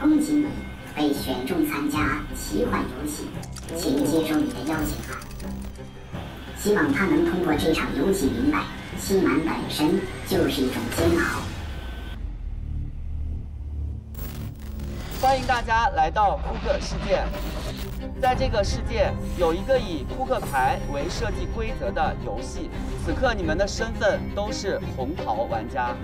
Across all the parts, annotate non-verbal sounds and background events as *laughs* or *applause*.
恭喜你被选中参加奇幻游戏，请接受你的邀请函。希望他能通过这场游戏明白，欺瞒本身就是一种煎熬。欢迎大家来到扑克世界。在这个世界，有一个以扑克牌为设计规则的游戏。此刻你们的身份都是红桃玩家。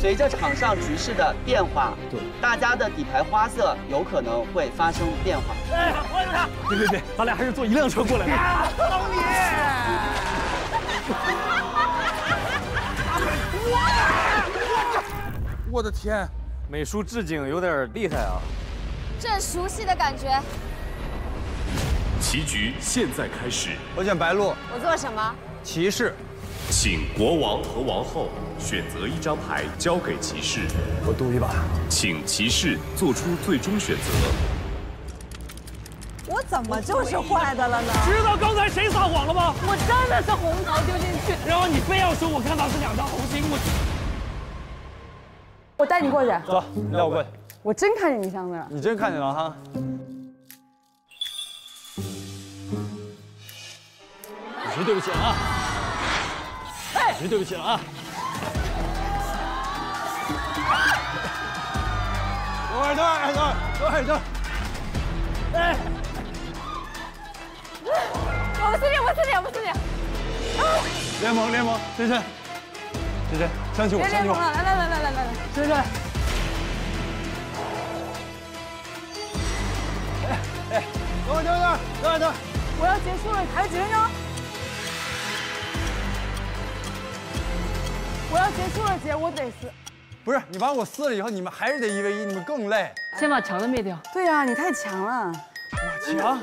随着场上局势的变化，对大家的底牌花色有可能会发生变化。哎，我有他！别别别，咱俩还是坐一辆车过来吧。老李！我的天，美术置景有点厉害啊！这熟悉的感觉。棋局现在开始。我选白鹿。我做什么？骑士。请国王和王后选择一张牌交给骑士。我赌一把。请骑士做出最终选择。我怎么就是坏的了呢？知道刚才谁撒谎了吗？我真的是红桃丢进去。然后你非要说我看到是两张红心，我。我带你过去。走，你带我过去。我真看见你箱子了。你真看见了哈？你说对不起啊！对不起了啊。我的爱人爱人爱人哎。我不是你我不是你我不是你联盟联盟深深深深相信我相信我。来来来来来来来深深等我等等等我等等我要结束了你还有几分钟我要结束了，姐，我得撕。不是，你把我撕了以后，你们还是得一 v 一，你们更累。先把强的灭掉。对呀，你太强了。我强？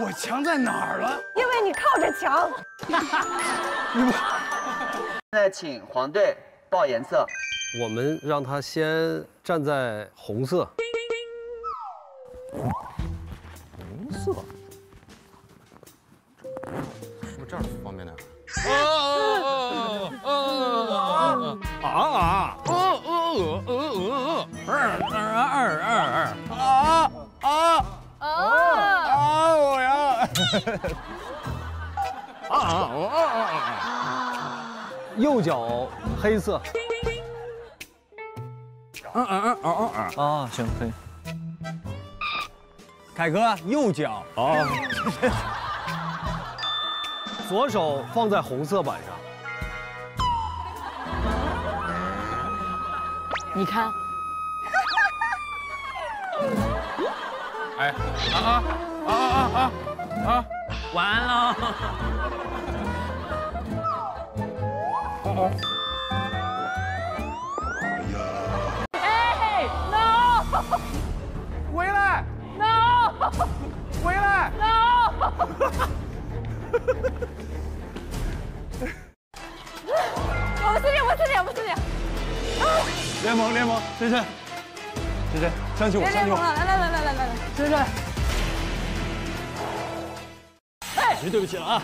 我强在哪儿了？因为你靠着墙。你们。现在请黄队报颜色。我们让他先站在红色。红色。是不是这样方便点？啊啊啊呃呃呃呃呃呃呃呃呃呃呃啊啊啊啊啊啊啊我要啊啊啊啊啊啊右脚黑色嗯嗯嗯嗯嗯嗯啊行可以凯哥右脚啊左手放在红色板上你看。哎啊啊啊啊啊啊！完了。哎，no！回来！no！回来！no！*laughs* 联盟，联盟，深深，深深？相信我，相信我。来来来来来来来，谁谁？哎，对不起了啊！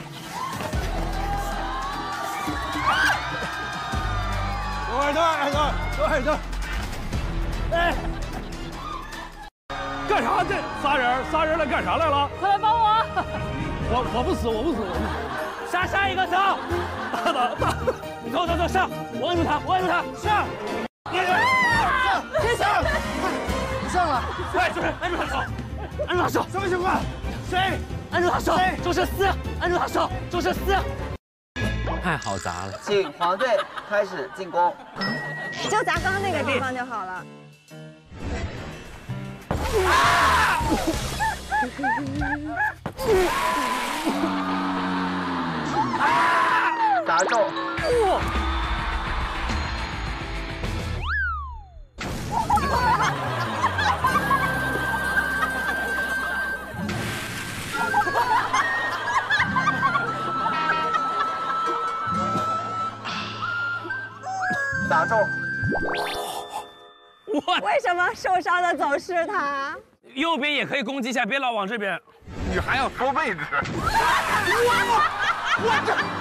多尔特，多多尔特。哎，干啥？这仨人，仨人来干啥来了？快来帮我！我我不死，我不死，我不死。下下一个走，大大大，你走走走上，我摁住他，我摁住他，上。上，别上，上了。快，主任，摁住他手，摁住他手。什么情况？谁？摁住他手。就是四，摁住他手，就是四。太好砸了。请黄队开始进攻。就砸刚刚那个地方就好了。啊！砸中！*laughs* 打中！为什么受伤的总是他？右边也可以攻击一下，别老往这边。你还要说位置？我 *laughs* 我这。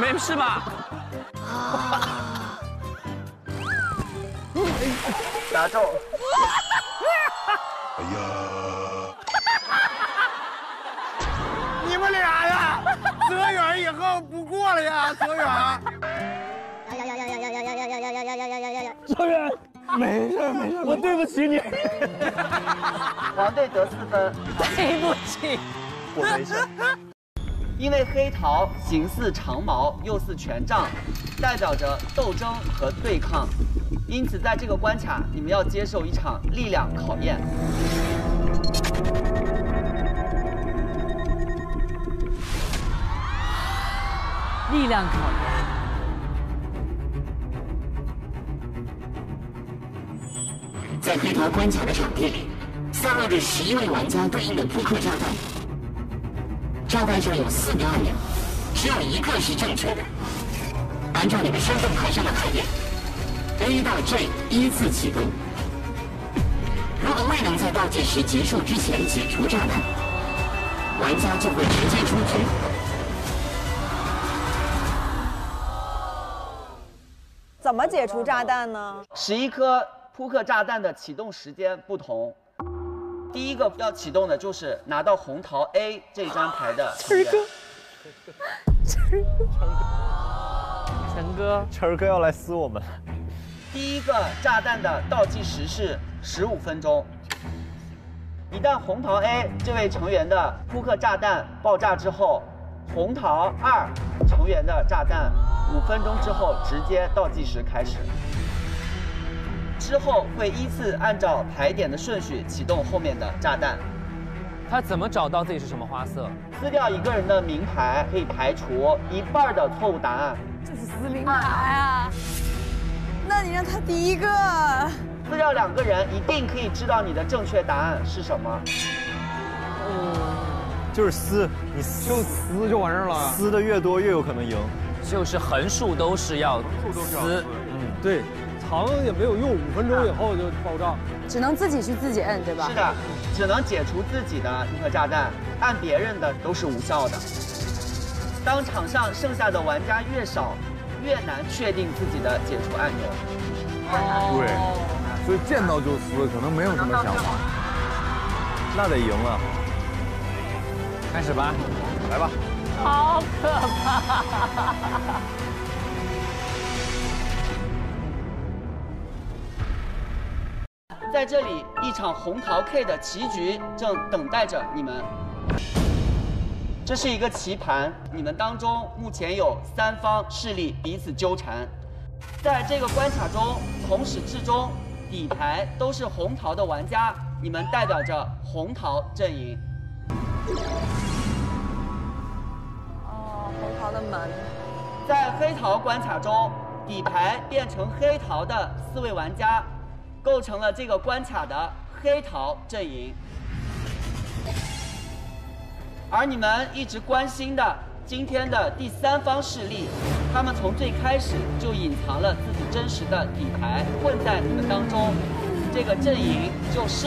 没事吧？打中。哎呀！你们俩呀，泽远以后不过了呀，泽远。泽远，没事没事，我对不起你。黄队得四分，对不起，我没事。因为黑桃形似长矛，又似权杖，代表着斗争和对抗，因此在这个关卡，你们要接受一场力量考验。力量考验。在黑桃关卡的场地里，散落着十一位玩家对应的扑克炸弹。炸弹上有四个按钮，只有一个是正确的。按照你们身份牌上的牌点，A 到 J 依次启动。如果未能在倒计时结束之前解除炸弹，玩家就会直接出局。怎么解除炸弹呢？十一颗扑克炸弹的启动时间不同。第一个要启动的就是拿到红桃 A 这张牌的成员。陈哥，陈哥，陈哥要来撕我们。第一个炸弹的倒计时是十五分钟。一旦红桃 A 这位成员的扑克炸弹爆炸之后，红桃二成员的炸弹五分钟之后直接倒计时开始。之后会依次按照牌点的顺序启动后面的炸弹。他怎么找到自己是什么花色？撕掉一个人的名牌，可以排除一半的错误答案。这是撕名牌啊！那你让他第一个。撕掉两个人，一定可以知道你的正确答案是什么。嗯，就是撕，你就撕就完事儿了。撕的越多，越有可能赢。就是横竖都是要撕。嗯，对。糖也没有用，五分钟以后就爆炸，只能自己去自己摁，对吧？是的，只能解除自己的一颗炸弹，按别人的都是无效的。当场上剩下的玩家越少，越难确定自己的解除按钮。对，所以见到就撕，可能没有什么想法。那得赢了，开始吧，来吧。好可怕！在这里，一场红桃 K 的棋局正等待着你们。这是一个棋盘，你们当中目前有三方势力彼此纠缠。在这个关卡中，从始至终，底牌都是红桃的玩家，你们代表着红桃阵营。哦，红桃的门。在黑桃关卡中，底牌变成黑桃的四位玩家。构成了这个关卡的黑桃阵营，而你们一直关心的今天的第三方势力，他们从最开始就隐藏了自己真实的底牌，混在你们当中。这个阵营就是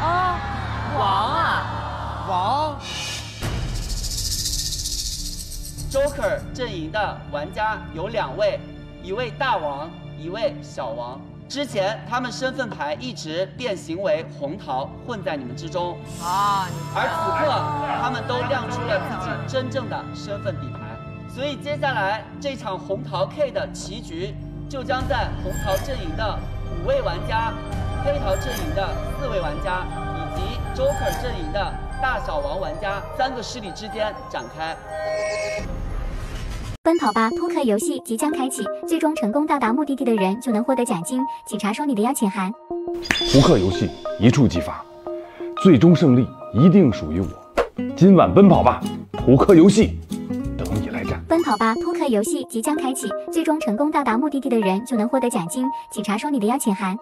啊，王啊，王，Joker 阵营的玩家有两位。一位大王，一位小王。之前他们身份牌一直变形为红桃，混在你们之中啊。而此刻，他们都亮出了自己真正的身份底牌。所以接下来这场红桃 K 的棋局，就将在红桃阵营的五位玩家、黑桃阵营的四位玩家以及 Joker 阵营的大小王玩家三个势力之间展开。奔跑吧扑克游戏即将开启，最终成功到达目的地的人就能获得奖金，请查收你的邀请函。扑克游戏一触即发，最终胜利一定属于我。今晚奔跑吧扑克游戏等你来战。奔跑吧扑克游戏即将开启，最终成功到达目的地的人就能获得奖金，请查收你的邀请函。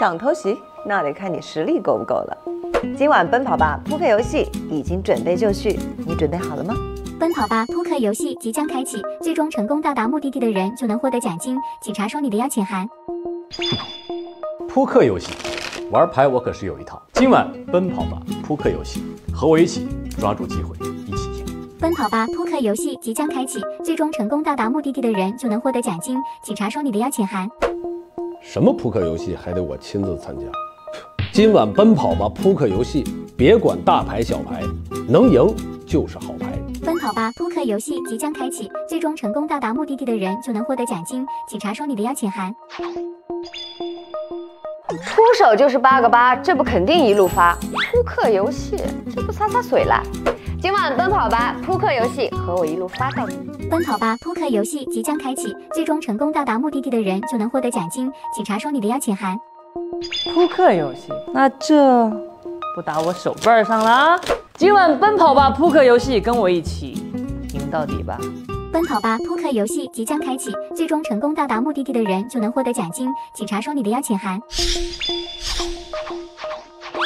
想偷袭，那得看你实力够不够了。今晚奔跑吧扑克游戏已经准备就绪，你准备好了吗？奔跑吧扑克游戏即将开启，最终成功到达目的地的人就能获得奖金，请查收你的邀请函。扑克游戏，玩牌我可是有一套。今晚奔跑吧扑克游戏，和我一起抓住机会，一起赢。奔跑吧扑克游戏即将开启，最终成功到达目的地的人就能获得奖金，请查收你的邀请函。什么扑克游戏还得我亲自参加？今晚奔跑吧扑克游戏，别管大牌小牌，能赢就是好牌。奔跑吧扑克游戏即将开启，最终成功到达目的地的人就能获得奖金，请查收你的邀请函。出手就是八个八，这不肯定一路发。扑克游戏，这不洒洒水啦？今晚奔跑吧扑克游戏，和我一路发到底。奔跑吧扑克游戏即将开启，最终成功到达目的地的人就能获得奖金，请查收你的邀请函。扑克游戏，那这不打我手背上了啊！今晚奔跑吧扑克游戏，跟我一起赢到底吧！奔跑吧扑克游戏即将开启，最终成功到达目的地的人就能获得奖金，请查收你的邀请函。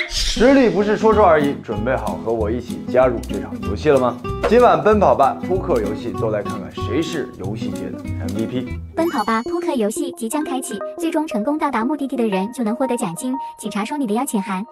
实力不是说说而已，准备好和我一起加入这场游戏了吗？今晚奔跑吧扑克游戏，都来看看谁是游戏界的 MVP。奔跑吧扑克游戏即将开启，最终成功到达目的地的人就能获得奖金，请查收你的邀请函。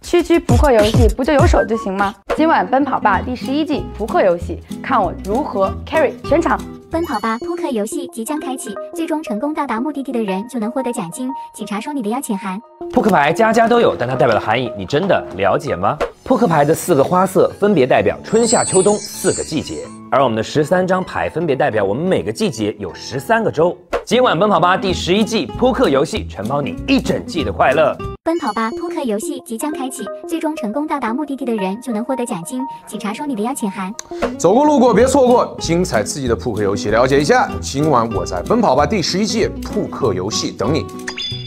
区区扑克游戏不就有手就行吗？今晚奔跑吧第十一季扑克游戏，看我如何 carry 全场。奔跑吧扑克游戏即将开启，最终成功到达目的地的人就能获得奖金，请查收你的邀请函。扑克牌家家都有，但它代表的含义你真的了解吗？扑克牌的四个花色分别代表春夏秋冬四个季节，而我们的十三张牌分别代表我们每个季节有十三个周。今晚奔跑吧第十一季扑克游戏，承包你一整季的快乐。奔跑吧扑克游戏即将开启，最终成功到达目的地的人就能获得奖金，请查收你的邀请函。走过路过别错过精彩刺激的扑克游戏，了解一下。今晚我在奔跑吧第十一届扑克游戏等你，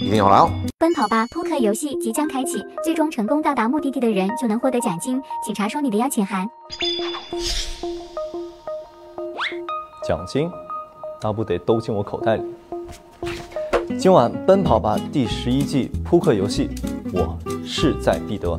一定要来哦！奔跑吧扑克游戏即将开启，最终成功到达目的地的人就能获得奖金，请查收你的邀请函。奖金，那不得都进我口袋里？今晚奔跑吧第十一季扑克游戏，我势在必得。